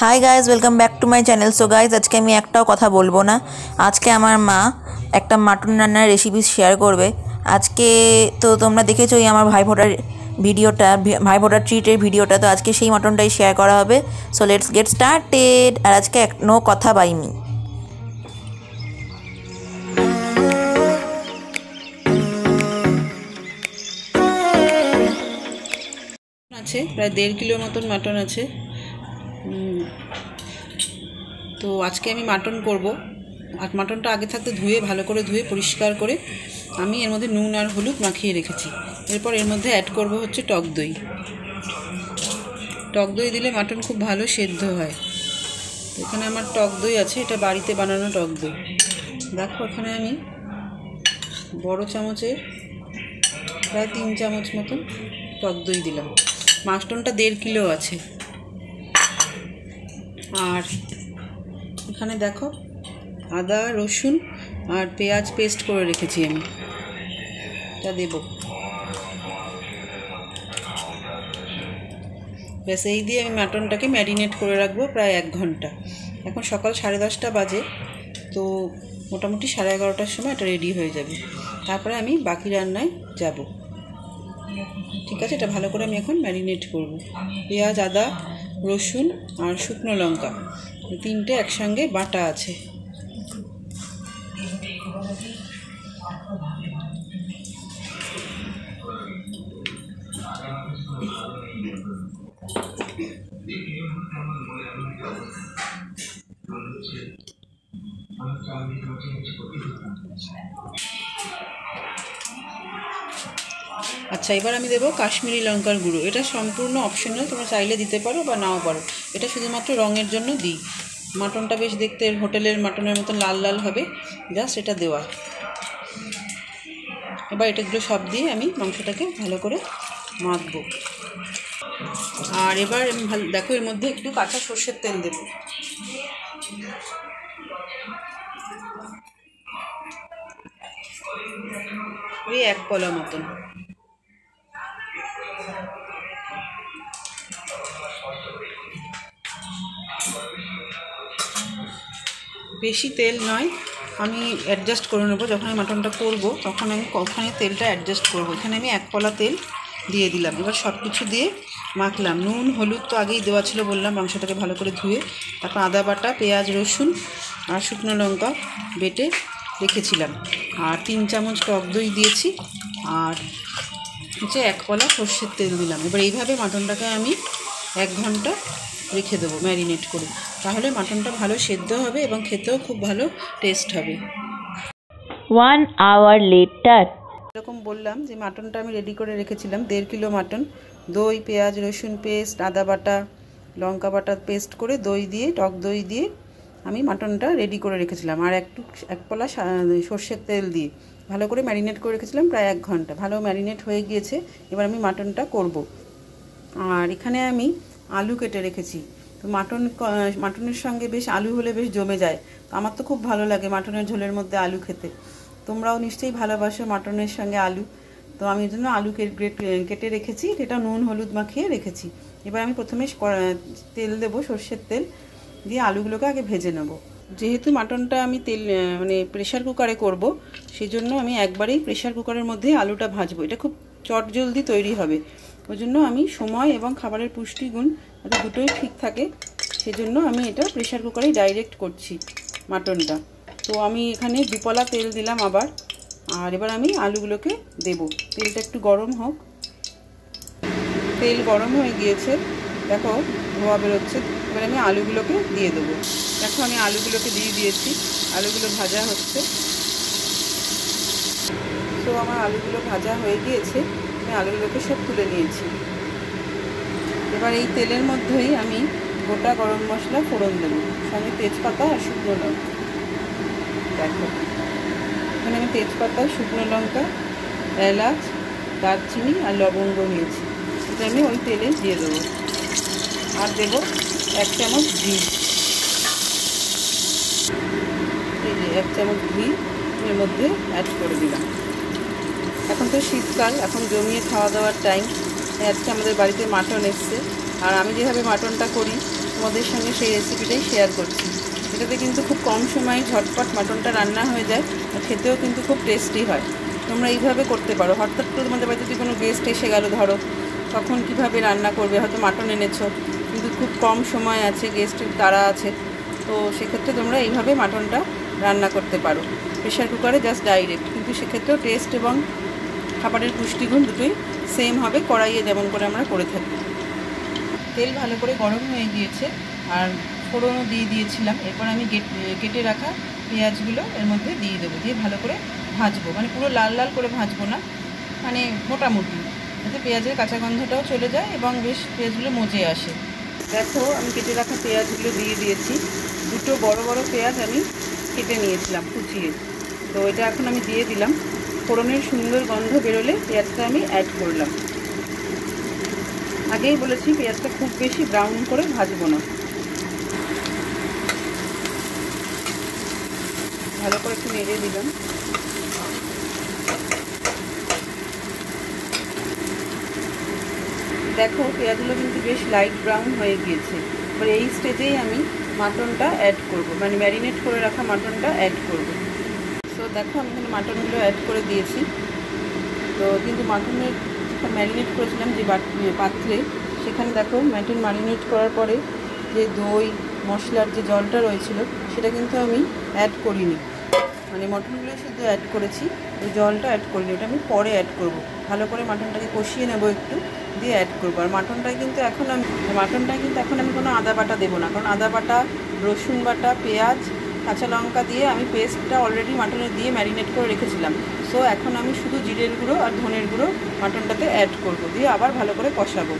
Hi guys welcome back to my channel so guys আজকে আমি একটাও কথা বলব না। আজকে আমার মা একটা মাটন রান্নার রেসিপি শেয়ার করবে। আজকে তো তোমরা দেখেছোই আমার ভাই ফোটার ভিডিওটা, ভাই ফোটার ট্রিটের ভিডিওটা। তো আজকে সেই মাটনটাই শেয়ার করা হবে। সো লেটস গেট স্টার্টেড আর আজকে এক নো কথা বাইমি আছে, প্রায় দেড় কিলো মতন মাটন আছে। তো আজকে আমি মাটন করব। আর মাটনটা আগে থাকতে ধুয়ে, ভালো করে ধুয়ে, পরিষ্কার করে আমি এর মধ্যে নুন আর হলুদ মাখিয়ে রেখেছি। এরপর এর মধ্যে অ্যাড করব হচ্ছে টক দই। টক দই দিলে মাটন খুব ভালো সেদ্ধ হয়। এখানে আমার টক দই আছে, এটা বাড়িতে বানানো টক দই। দেখো এখানে আমি বড় চামচের প্রায় তিন চামচ মতন টক দই দিলাম। মাটনটা দেড় কিলো আছে। আর এখানে দেখো আদা, রসুন আর পেঁয়াজ পেস্ট করে রেখেছি আমি। এটা দেব। ব্যাস, এই দিয়ে আমি মাটনটাকে ম্যারিনেট করে রাখব প্রায় এক ঘণ্টা। এখন সকাল সাড়ে দশটা বাজে, তো মোটামুটি সাড়ে এগারোটার সময় এটা রেডি হয়ে যাবে। তারপরে আমি বাকি রান্নায় যাব। ঠিক আছে, এটা ভালো করে আমি এখন ম্যারিনেট করব। পেঁয়াজ, আদা, রসুন আর শুকনো লঙ্কা। তিনটে একসঙ্গে বাটা আছে। আচ্ছা এবার আমি দেবো কাশ্মীরি লঙ্কার গুঁড়ো। এটা সম্পূর্ণ অপশনাল তোমরা চাইলে দিতে পারো বা নাও পারো। এটা শুধুমাত্র রঙের জন্য দিই। মাটনটা বেশ দেখতে হোটেলের মাটনের মতন লাল লাল হবে। জাস্ট এটা দেওয়া। এবার এটাগুলো সব দিয়ে আমি মাংসটাকে ভালো করে মাখবো। আর এবার ভালো দেখো, এর মধ্যে একটু কাঁচা সর্ষের তেল দেবো। ওই এক কলা মতন। বেশি তেল নয়, আমি অ্যাডজাস্ট করে নেব। যখন আমি মাটনটা করব, তখন আমি ওখানে তেলটা অ্যাডজাস্ট করব। এখানে আমি এক কলা তেল দিয়ে দিলাম। এবার সব কিছু দিয়ে মাখলাম। নুন, হলুদ তো আগেই দেওয়া ছিল বললাম, মাংসটাকে ভালো করে ধুয়ে তারপর আদা বাটা, পেঁয়াজ, রসুন আর শুকনো লঙ্কা বেটে রেখেছিলাম। আর তিন চামচ টক দই দিয়েছি। আর হচ্ছে এক কলা সর্ষের তেল দিলাম। এবার এইভাবে মাটনটাকে আমি এক ঘণ্টা রেখে দেবো ম্যারিনেট করে। তাহলে মাটনটা ভালো সেদ্ধ হবে এবং খেতেও খুব ভালো টেস্ট হবে। ওয়ান আওয়ার লেটার এরকম বললাম যে মাটনটা আমি রেডি করে রেখেছিলাম দেড় কিলো মাটন। দই পেঁয়াজ রসুন পেস্ট আদা বাটা লঙ্কা বাটা পেস্ট করে দই দিয়ে টক দই দিয়ে আমি মাটনটা রেডি করে রেখেছিলাম। আর একটু এক পলা সর্ষের তেল দিয়ে। ভালো করে ম্যারিনেট করে রেখেছিলাম প্রায় এক ঘণ্টা। ভালো ম্যারিনেট হয়ে গিয়েছে এবার আমি মাটনটা করব। আর এখানে আমি আলু কেটে রেখেছি। তো মাটন মাটনের সঙ্গে বেশ আলু হলে বেশ জমে যায়। তো আমার তো খুব ভালো লাগে মাটনের ঝোলের মধ্যে আলু খেতে। তোমরাও নিশ্চয়ই ভালোবাসো মাটনের সঙ্গে আলু। তো আমি জন্য আলু কেটে রেখেছি এটা নুন, হলুদ মাখিয়ে রেখেছি। এবার আমি প্রথমে তেল দেবো সর্ষের তেল, দিয়ে আলুগুলোকে আগে ভেজে নেব। যেহেতু মাটনটা আমি তেল মানে প্রেশার কুকারে করব সেই জন্য আমি একবারেই প্রেশার কুকারের মধ্যে আলুটা ভাজবো। এটা খুব চট জলদি তৈরি হবে। ওই জন্য আমি সময় এবং খাবারের পুষ্টিগুণ যাতে দুটোই ঠিক থাকে, সেজন্য আমি এটা প্রেশার কুকারেই ডাইরেক্ট করছি মাটনটা তো আমি এখানে দুপলা তেল দিলাম আবার, আর এবার আমি আলুগুলোকে দেব। তেলটা একটু গরম হোক। তেল গরম হয়ে গিয়েছে। দেখো, ধোয়া বেরোচ্ছে। এবার আমি আলুগুলোকে দিয়ে দেবো। দেখো, আমি আলুগুলোকে দিয়ে দিয়েছি। আলুগুলো ভাজা হচ্ছে। তো আমার আলুগুলো ভাজা হয়ে গিয়েছে। আমি আলুগুলোকে সব তুলে নিয়েছি। এবার এই তেলের মধ্যেই আমি গোটা গরম মশলা ফোড়ন দেবো। সঙ্গে তেজপাতা আর শুকনো লঙ্কা। দেখো, এখানে আমি তেজপাতা, শুকনো লঙ্কা, এলাচ, দারচিনি আর লবঙ্গ নিয়েছি। এটা আমি ওই তেলে দিয়ে দেবো। আর দেবো এক চামচ ঘি। এক চামচ ঘি এর মধ্যে অ্যাড করে দিলাম। এখন তো শীতকাল, এখন জমিয়ে খাওয়া দাওয়ার টাইম আজকে আমাদের বাড়িতে মাটন এসছে। আর আমি যেভাবে মাটনটা করি, তোমাদের সঙ্গে সেই রেসিপিটাই শেয়ার করছি। এটাতে কিন্তু খুব কম সময়ে ঝটপট মাটনটা রান্না হয়ে যায়, আর খেতেও কিন্তু খুব টেস্টি হয়। তোমরা এইভাবে করতে পারো। হঠাৎ করে তোমাদের বাড়িতে যদি কোনো গেস্ট এসে গেল, ধরো, তখন কীভাবে রান্না করবে? হয়তো মাটন এনেছো, কিন্তু খুব কম সময় আছে গেস্টের তারা আছে। তো সেক্ষেত্রে তোমরা এইভাবে মাটনটা রান্না করতে পারো। প্রেশার কুকারে জাস্ট ডাইরেক্ট কিন্তু সেক্ষেত্রেও টেস্ট এবং খাবারের পুষ্টিগুণ দুটোই সেম হবে, কড়াইয়ে যেমন করে আমরা করে থাকি। তেল ভালো করে গরম হয়ে গিয়েছে, আর ফোড়নও দিয়ে দিয়েছিলাম। এরপর আমি কেটে রাখা পেঁয়াজগুলো এর মধ্যে দিয়ে দেবো, দিয়ে ভালো করে ভাজবো। মানে পুরো লাল লাল করে ভাজবো না মানে মোটামুটি, যাতে পেঁয়াজের কাঁচা গন্ধটাও চলে যায় এবং বেশ পেঁয়াজগুলো মজে আসে। দেখো, আমি কেটে রাখা পেঁয়াজগুলো দিয়ে দিয়েছি। দুটো বড় বড় পেঁয়াজ আমি কেটে নিয়েছিলাম কুচিয়ে। তো এটা এখন আমি দিয়ে দিলাম। ফোড়নের সুন্দর গন্ধ বেরোলে পেঁয়াজটা আমি অ্যাড করলাম। আগেই বলেছি পেঁয়াজটা খুব বেশি ব্রাউন করে ভাজবো না। ভালো করে একটু নেড়ে দিলাম। দেখো পেঁয়াজগুলো কিন্তু বেশ লাইট ব্রাউন হয়ে গিয়েছে। এবার এই স্টেজেই আমি মাটনটা অ্যাড করব মানে ম্যারিনেট করে রাখা মাটনটা অ্যাড করব। দেখো, আমি এখানে মাটনগুলো অ্যাড করে দিয়েছি। তো কিন্তু মাটনের যেটা ম্যারিনেট করেছিলাম যে পাত্রে, সেখানে দেখো মাটন ম্যারিনেট করার পরে যে দই, মশলার যে জলটা রয়েছিল, সেটা কিন্তু আমি অ্যাড করিনি। মানে মটনগুলো শুধু অ্যাড করেছি, ওই জলটা অ্যাড করিনি, ওটা আমি পরে অ্যাড করব। ভালো করে মাটনটাকে কষিয়ে নেব একটু, দিয়ে অ্যাড করব। আর মাটনটায় কিন্তু এখন আমি মাটনটায় কিন্তু এখন আমি কোনো আদা বাটা দেবো না, কারণ আদা বাটা, রসুন বাটা, পেঁয়াজ কাঁচা লঙ্কা দিয়ে আমি পেস্টটা অলরেডি মাটনে দিয়ে ম্যারিনেট করে রেখেছিলাম। সো এখন আমি শুধু জিরের গুঁড়ো আর ধনের গুঁড়ো মাটনটাতে অ্যাড করব। দিয়ে আবার ভালো করে কষাবো।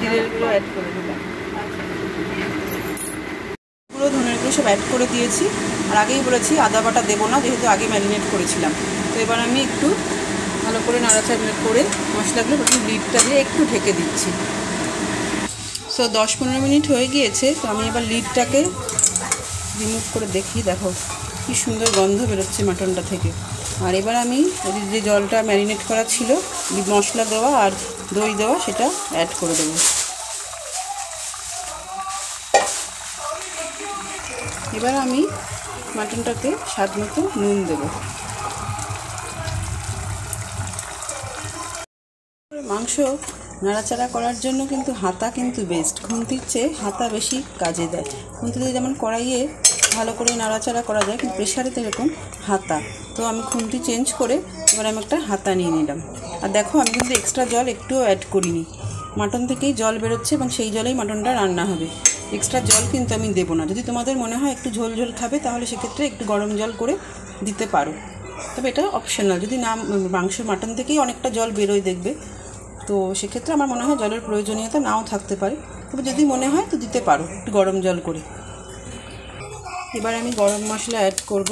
জিরের গুঁড়ো অ্যাড করে দিলাম। গুঁড়ো, ধনের গুঁড়ো সব অ্যাড করে দিয়েছি। আর আগেই বলেছি, আদা বাটা দেবো না, যেহেতু আগে ম্যারিনেট করেছিলাম। তো এবার আমি একটু ভালো করে নাড়াচাড়া করে মশলাগুলো প্রথম লিডটা দিয়ে একটু ঢেকে দিচ্ছি। সো দশ পনেরো মিনিট হয়ে গিয়েছে, তো আমি এবার লিডটাকে রিমুভ করে দেখি, দেখো কি সুন্দর গন্ধ বেরোচ্ছে মাটনটা থেকে। আর এবার আমি যে জলটা ম্যারিনেট করা ছিল মশলা দেওয়া আর দই দেওয়া, সেটা অ্যাড করে দেবো। এবার আমি মাটনটাতে স্বাদ মতো নুন দেবো। মাংস নাড়াচাড়া করার জন্য কিন্তু হাতা কিন্তু বেস্ট খুন্তির চেয়ে হাতা বেশি কাজে দেয়। খুন্তিতে যেমন কড়াইয়ে ভালো করে নাড়াচাড়া করা যায়, কিন্তু প্রেশারে তো এরকম হাতা। তো আমি খুন্তি চেঞ্জ করে এবার আমি একটা হাতা নিয়ে নিলাম। আর দেখো, আমি কিন্তু এক্সট্রা জল একটুও অ্যাড করিনি। মাটন থেকেই জল বেরোচ্ছে এবং সেই জলেই মাটনটা রান্না হবে। এক্সট্রা জল কিন্তু আমি দেবো না। যদি তোমাদের মনে হয় একটু ঝোল ঝোল খাবে, তাহলে সেক্ষেত্রে একটু গরম জল করে দিতে পারো। তবে এটা অপশনাল যদি না মাংস মাটন থেকেই অনেকটা জল বেরোয় দেখবে। তো সেক্ষেত্রে আমার মনে হয় জলের প্রয়োজনীয়তা নাও থাকতে পারে। তবে যদি মনে হয় তো দিতে পারো, একটু গরম জল করে। এবার আমি গরম মশলা অ্যাড করব।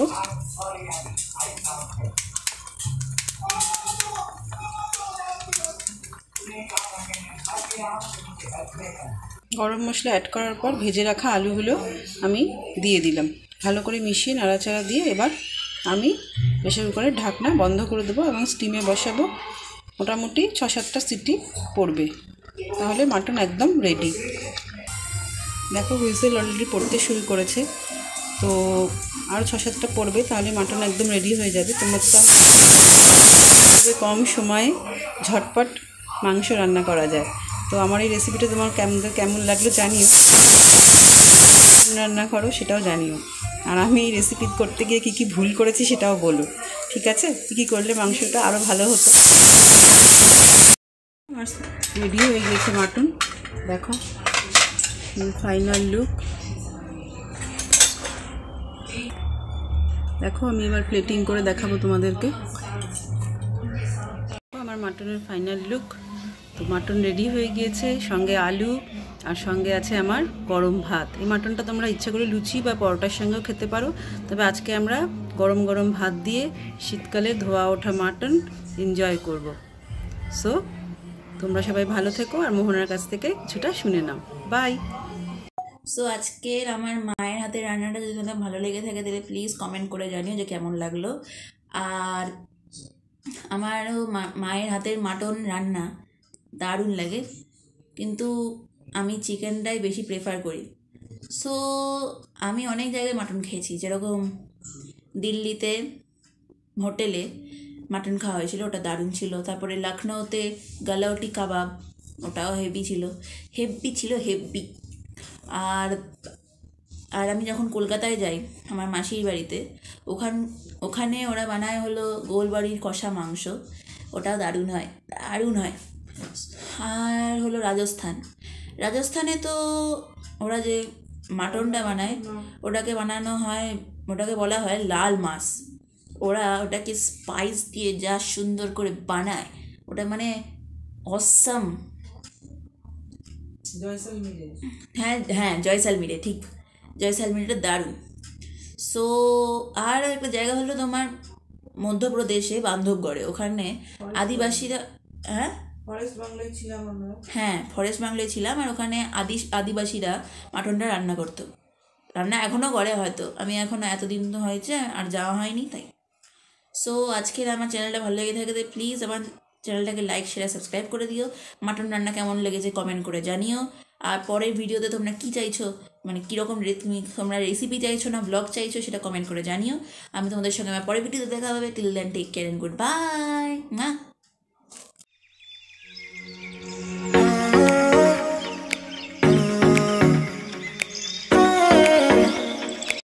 গরম মশলা অ্যাড করার পর ভেজে রাখা আলুগুলো আমি দিয়ে দিলাম। ভালো করে মিশিয়ে নাড়াচাড়া দিয়ে এবার আমি প্রেশার কুকারের ঢাকনা বন্ধ করে দেবো এবং স্টিমে বসাবো। মোটামুটি ছ সাতটা সিটি পড়বে। তাহলে মাটন একদম রেডি দেখো হুইসেল অলরেডি পড়তে শুরু করেছে। তো আরও ছ সাতটা পড়বে, তাহলে মাটন একদম রেডি হয়ে যাবে। তোমার কম সময়ে ঝটপট মাংস রান্না করা যায়। তো আমার এই রেসিপিটা তোমার কেমন কেমন লাগল জানিও। রান্না করো সেটাও জানিও। আর আমি এই রেসিপি করতে গিয়ে কী কী ভুল করেছি সেটাও বলো। ঠিক আছে? কী কী করলে মাংসটা আরও ভালো হতো? রেডি হয়ে গিয়েছে মাটন। দেখো ফাইনাল লুক দেখো, আমি এবার প্লেটিং করে দেখাবো তোমাদেরকে। আমার মাটনের ফাইনাল লুক তো মাটন রেডি হয়ে গিয়েছে, সঙ্গে আলু, আর সঙ্গে আছে আমার গরম ভাত। এই মাটনটা তোমরা ইচ্ছা করে লুচি বা পরোটার সঙ্গেও খেতে পারো। তবে আজকে আমরা গরম গরম ভাত দিয়ে শীতকালে ধোয়া ওঠা মাটন এনজয় করব। সো তোমরা সবাই ভালো থেকো আর মোহনার কাছ থেকে কিছুটা শুনে নাও। বাই সো আজকের আমার মায়ের হাতে রান্নাটা যদি তোমাদের ভালো লেগে থাকে, তাহলে প্লিজ কমেন্ট করে জানিও যে কেমন লাগল। আর আমারও মায়ের হাতের মাটন রান্না দারুণ লাগে, কিন্তু আমি চিকেনটাই বেশি প্রেফার করি। সো আমি অনেক জায়গায় মাটন খেয়েছি, যেরকম দিল্লিতে হোটেলে। মাটন খাওয়া হয়েছিল ওটা দারুণ ছিল। তারপরে লখনৌতে গালাউটি কাবাব ওটাও হেভি ছিল। হেভি ছিল হেভি আর আর আমি যখন কলকাতায় যাই আমার মাসির বাড়িতে ওখান ওখানে ওরা বানায় হলো গোলবাড়ির কষা মাংস। ওটাও দারুণ হয় দারুণ হয়। আর হলো রাজস্থান। রাজস্থানে তো ওরা যে মাটনটা বানায় ওটাকে বানানো হয় ওটাকে বলা হয় লাল মাছ। ওরা ওটাকে স্পাইস দিয়ে যা সুন্দর করে বানায় ওটা মানে অসাম হ্যাঁ হ্যাঁ জয়সালমিরে ঠিক। জয়সালমিরেটা দারুণ। সো আর একটা জায়গা হলো তোমার মধ্যপ্রদেশে বান্ধবগড়ে। ওখানে আদিবাসীরা হ্যাঁ? ফরেস্ট বাংলায় ছিলাম আমরা। হ্যাঁ ফরেস্ট বাংলায় ছিলাম আর ওখানে আদি আদিবাসীরা মাটনটা রান্না করতো। রান্না এখনও করে হয়তো। আমি এখন এতদিন তো হয়েছে আর যাওয়া হয়নি তাই। সো আজকের আমার চ্যানেলটা ভালো লেগে থাকে প্লিজ আমার চ্যানেলটাকে লাইক শেয়ার সাবস্ক্রাইব করে দিও। মাটন রান্না কেমন লেগেছে কমেন্ট করে জানিও। আর পরের ভিডিওতে তোমরা কি চাইছো? মানে কীরকম তুমি তোমরা রেসিপি চাইছো না ব্লগ চাইছো সেটা কমেন্ট করে জানিও। আমি তোমাদের সঙ্গে আমার পরের ভিডিওতে দেখা হবে। Till then take care and good bye মা